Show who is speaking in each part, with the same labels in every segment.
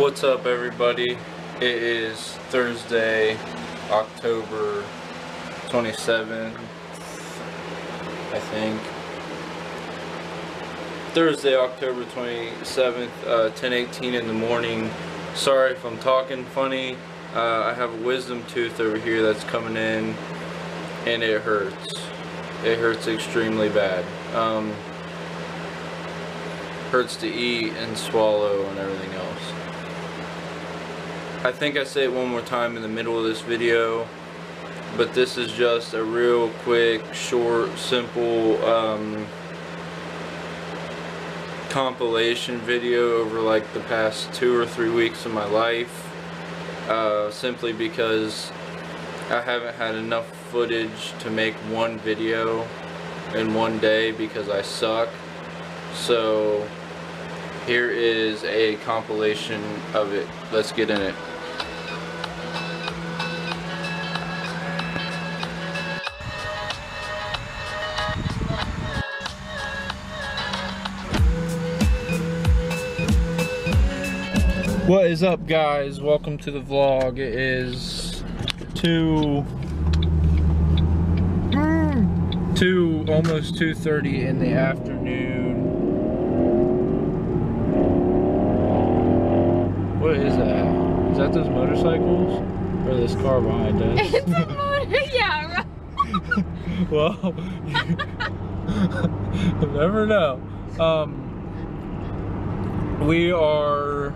Speaker 1: What's up everybody? It is Thursday, October 27th, I think. Thursday, October 27th, uh, 10:18 in the morning. Sorry if I'm talking funny. Uh, I have a wisdom tooth over here that's coming in and it hurts. It hurts extremely bad. Um, hurts to eat and swallow and everything else. I think I say it one more time in the middle of this video, but this is just a real quick, short, simple um, compilation video over like the past two or three weeks of my life. Uh, simply because I haven't had enough footage to make one video in one day because I suck. So here is a compilation of it. Let's get in it. What is up guys? Welcome to the vlog. It is 2 2 almost 2:30 in the afternoon. What is that? Is that those motorcycles or this car behind us?
Speaker 2: It's a motor, yeah. right.
Speaker 1: well, you never know. Um, we are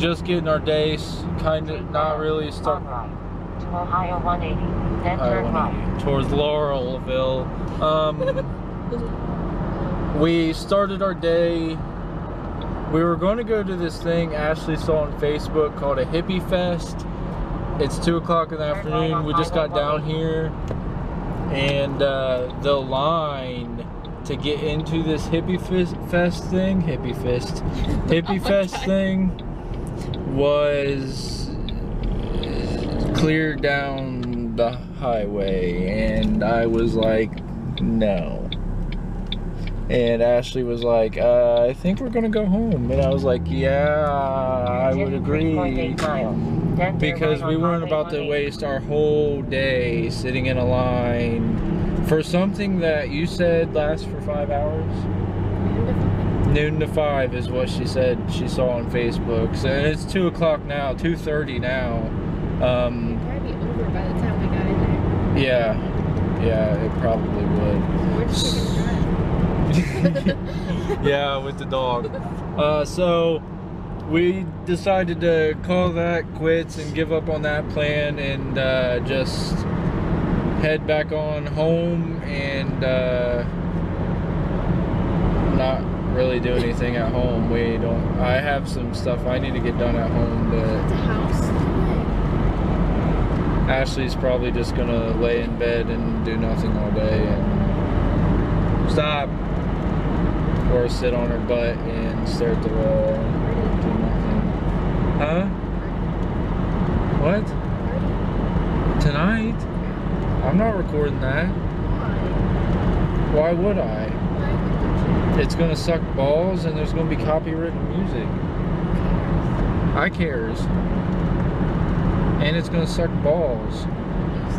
Speaker 1: just getting our days kind of not really start
Speaker 3: to Ohio 180, then turn right.
Speaker 1: towards Laurelville. Um, we started our day. We were going to go to this thing Ashley saw on Facebook called a hippie fest. It's two o'clock in the afternoon. We just got down here, and uh, the line to get into this hippie fest, fest thing, hippie fest, hippie fest thing was clear down the highway and I was like no. And Ashley was like uh, I think we're gonna go home. And I was like yeah I would agree. Because we weren't about to waste our whole day sitting in a line for something that you said lasts for five hours noon to five is what she said she saw on Facebook. So it's two o'clock now, two thirty now. Um,
Speaker 2: Probably be over by the time we got in there.
Speaker 1: yeah, yeah, it probably would.
Speaker 2: We're just taking drive.
Speaker 1: yeah, with the dog. Uh, so we decided to call that quits and give up on that plan and uh, just head back on home and uh, not really do anything at home. We don't. I have some stuff I need to get done at home,
Speaker 2: house.
Speaker 1: Ashley's probably just gonna lay in bed and do nothing all day and stop, or sit on her butt and stare at the wall and do nothing. Huh? What? Tonight? I'm not recording that. Why would I? It's gonna suck balls and there's gonna be copywritten music. I cares. And it's gonna suck balls.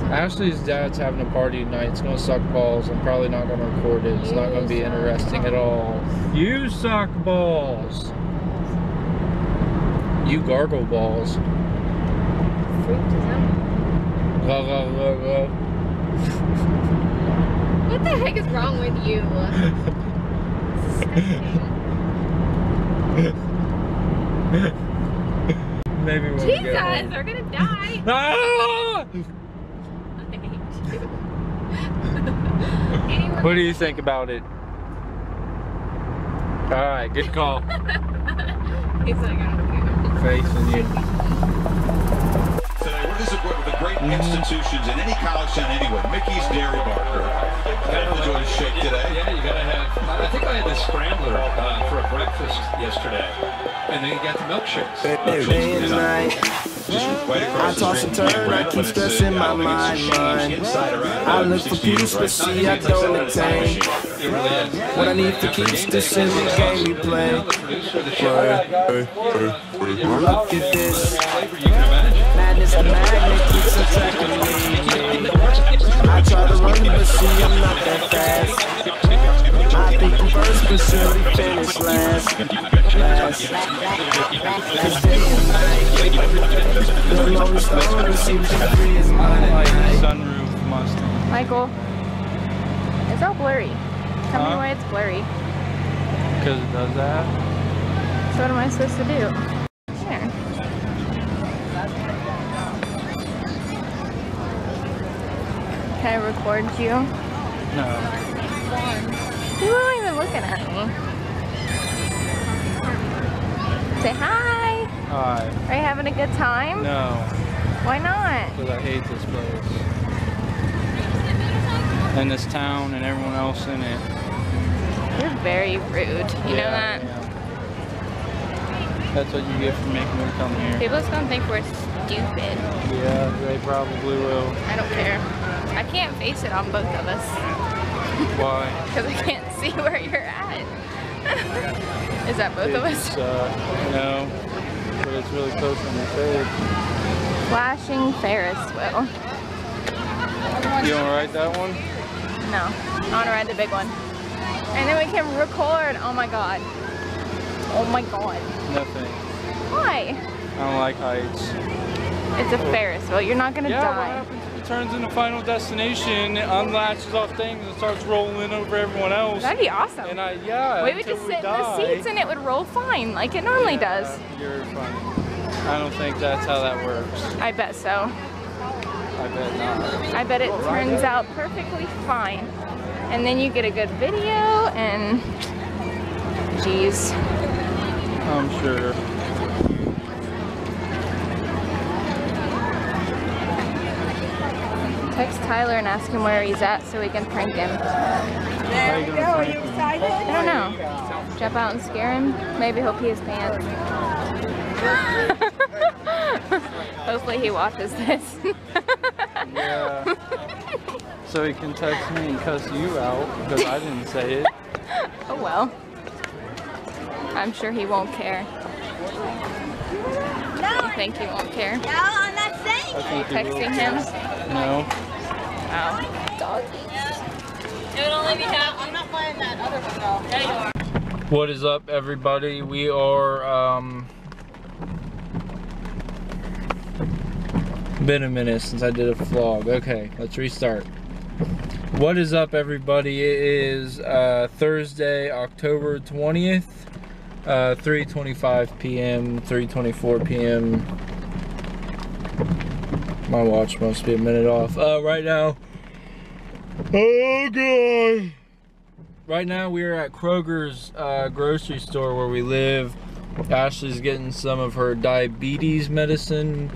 Speaker 1: Ashley's dad's having a party tonight. It's gonna suck balls. I'm probably not gonna record it. It's not gonna be interesting at all. You suck balls. You gargle balls.
Speaker 2: As hell.
Speaker 1: Blah, blah, blah, blah.
Speaker 2: What the heck is wrong with you?
Speaker 1: Maybe when we
Speaker 2: Jesus, they're gonna die.
Speaker 1: Ah!
Speaker 2: I hate you.
Speaker 1: What do you think about it? All right, good call.
Speaker 2: He's like, I don't care.
Speaker 1: Facing you.
Speaker 4: Institutions in any college town anyway? Mickies Dairy Bar. Gotta enjoy the shake today.
Speaker 5: Yeah, you gotta have. I think I had the scrambler uh, for a breakfast yesterday, and then you got the milkshakes.
Speaker 6: Day and night,
Speaker 4: Just right
Speaker 6: I toss and turn, I keep stressing my
Speaker 4: I don't think
Speaker 6: mind, mind.
Speaker 4: shame inside or out.
Speaker 6: I look for
Speaker 4: 16
Speaker 6: peace, but see, I don't attain.
Speaker 5: It really is.
Speaker 6: What I need to keep this in the game we play.
Speaker 5: Producer of the show.
Speaker 6: Look at this.
Speaker 5: Flavor you can imagine.
Speaker 6: Madness, the magnet keeps attracting me. I try to run, but see, I'm not that fast. I think I'm first, but surely finish last. Last. Last day and night. The Rolling Stone seems to free his mind.
Speaker 7: sunroof Mustang.
Speaker 2: Michael, it's all blurry. Tell me why it's blurry.
Speaker 7: Because it does that.
Speaker 2: So what am I supposed to do? Can I record you?
Speaker 7: No.
Speaker 2: You weren't even looking at me. Say hi.
Speaker 7: Hi.
Speaker 2: Are you having a good time?
Speaker 7: No.
Speaker 2: Why not?
Speaker 7: Because I hate this place. And this town and everyone else in it.
Speaker 2: You're very rude. You know that?
Speaker 7: yeah. That's what you get for making me come here.
Speaker 2: People just gonna think we're stupid.
Speaker 7: Yeah, they probably will.
Speaker 2: I don't care. I can't face it on both of us
Speaker 7: Why?
Speaker 2: because I can't see where you're at. Is that both of us?
Speaker 7: Uh, no. But it's really close on your face.
Speaker 2: Flashing Ferris wheel.
Speaker 7: You don't ride that one?
Speaker 2: No, I want to ride the big one. And then we can record. Oh my god. Oh my god.
Speaker 7: Nothing.
Speaker 2: Why?
Speaker 7: I don't like heights.
Speaker 2: It's a Ferris wheel. You're not gonna
Speaker 7: Yeah, what
Speaker 2: die.
Speaker 7: happens if it turns into Final Destination, it unlatches off things and starts rolling over everyone else?
Speaker 2: That'd be awesome.
Speaker 7: And I, yeah,
Speaker 2: we would just
Speaker 7: we
Speaker 2: sit in the seats and it would roll fine, like it normally
Speaker 7: Yeah,
Speaker 2: does.
Speaker 7: You're funny. I don't think that's how that works.
Speaker 2: I bet so.
Speaker 7: I bet not.
Speaker 2: I bet it turns out perfectly fine. And then you get a good video and geez.
Speaker 7: I'm sure.
Speaker 2: Text Tyler and ask him where he's at so we can prank him.
Speaker 7: How you gonna prank him?
Speaker 2: I don't know. Jump out and scare him. Maybe he'll pee his pants. Hopefully he watches this.
Speaker 7: Yeah. So he can text me and cuss you out because I didn't say it.
Speaker 2: oh well. I'm sure he won't care. You think he won't care?
Speaker 8: No, I'm not saying
Speaker 7: I think he will.
Speaker 2: Texting him?
Speaker 7: No.
Speaker 2: Oh. Doggies.
Speaker 8: it would only be half. I'm not buying that other one though. Yeah, you are.
Speaker 1: What is up, everybody? We are, um, been a minute since I did a vlog. Okay, let's restart. What is up, everybody? It is uh, Thursday, October 20th, uh, 3.25 p.m., 3.24 p.m. My watch must be a minute off. Uh, right now, oh god. Right now we are at Kroger's uh, grocery store where we live. Ashley's getting some of her diabetes medicine.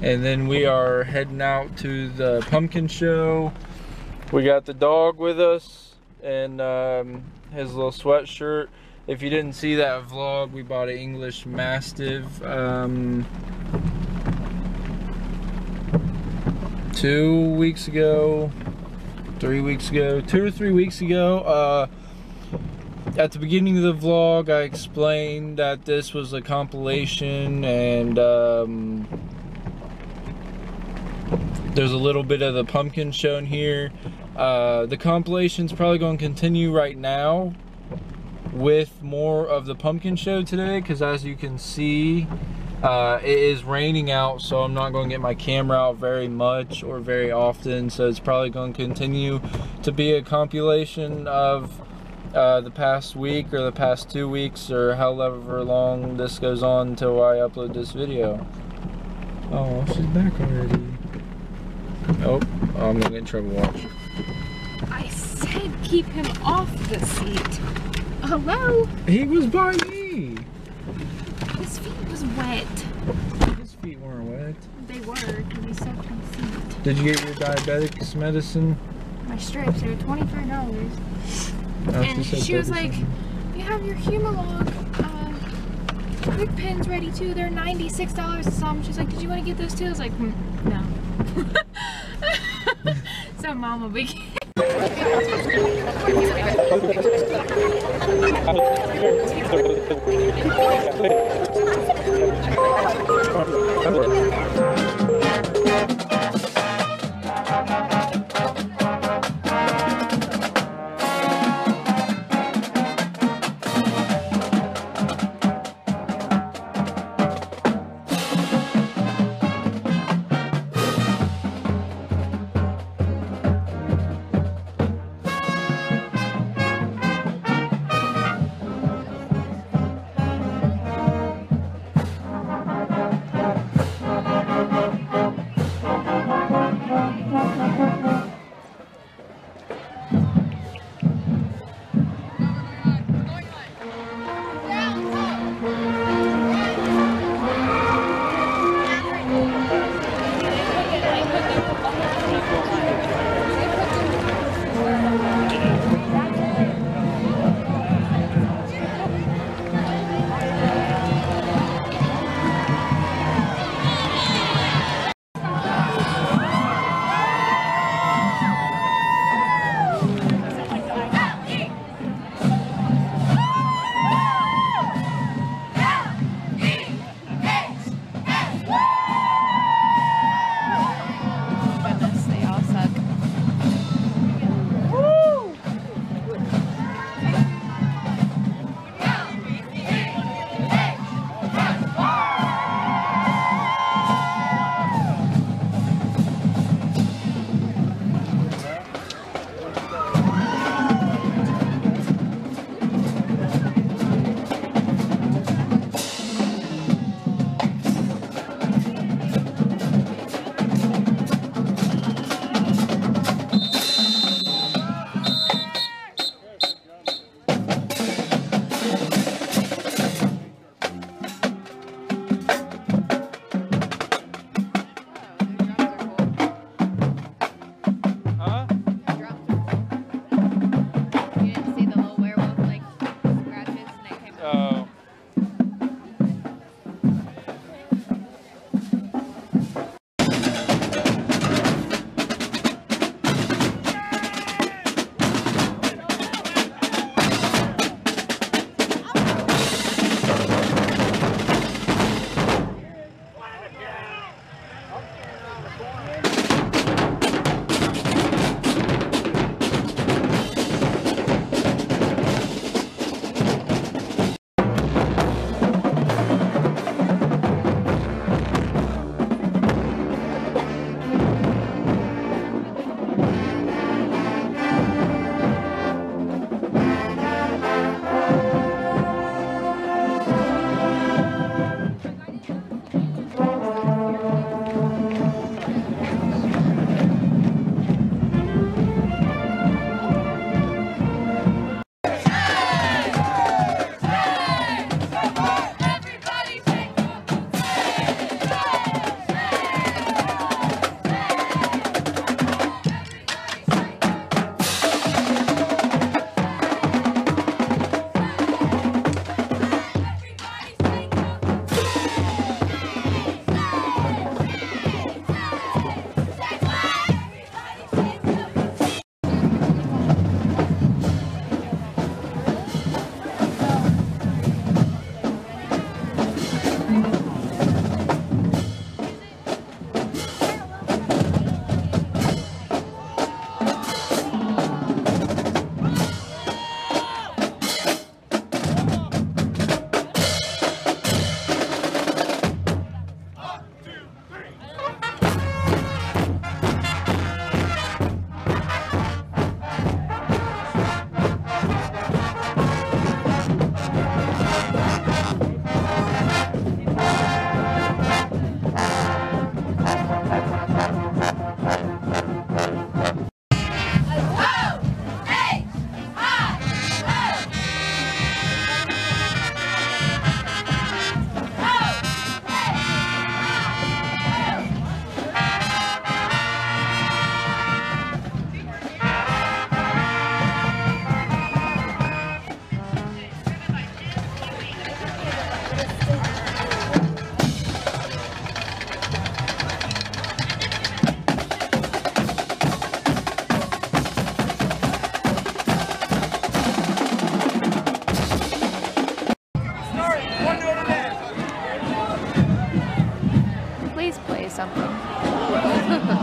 Speaker 1: And then we are heading out to the pumpkin show. We got the dog with us and um, his little sweatshirt. If you didn't see that vlog, we bought an English Mastiff um, two weeks ago, three weeks ago, two or three weeks ago. Uh, at the beginning of the vlog, I explained that this was a compilation and um, there's a little bit of the pumpkin shown here. Uh, the compilation's probably going to continue right now with more of the pumpkin show today because as you can see, uh, it is raining out, so I'm not going to get my camera out very much or very often. So it's probably going to continue to be a compilation of uh, the past week or the past two weeks or however long this goes on until I upload this video. Oh, she's back already. Oh, I'm gonna get in trouble. Watch.
Speaker 2: I said keep him off the seat. Hello?
Speaker 1: He was by me.
Speaker 2: His feet was wet.
Speaker 1: His feet weren't wet.
Speaker 2: They were because he soaked my seat.
Speaker 1: Did you get your diabetics medicine?
Speaker 2: My strips, they were $25.
Speaker 1: Oh,
Speaker 2: and she was like, you have your Humalog uh, quick pens ready too. They're $96 a some. She's like, did you want to get those too? I was like, "Hmm, no. so mama, we something.